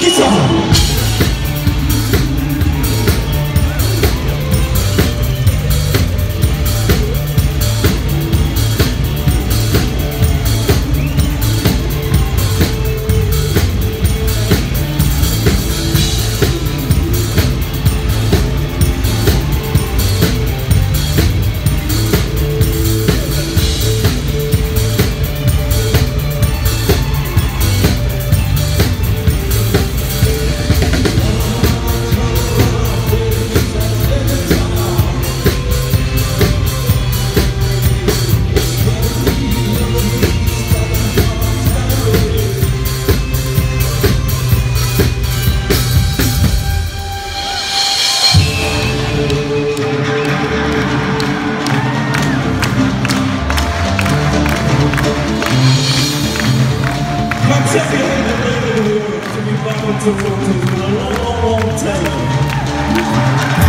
Get up! to, to, to, long to,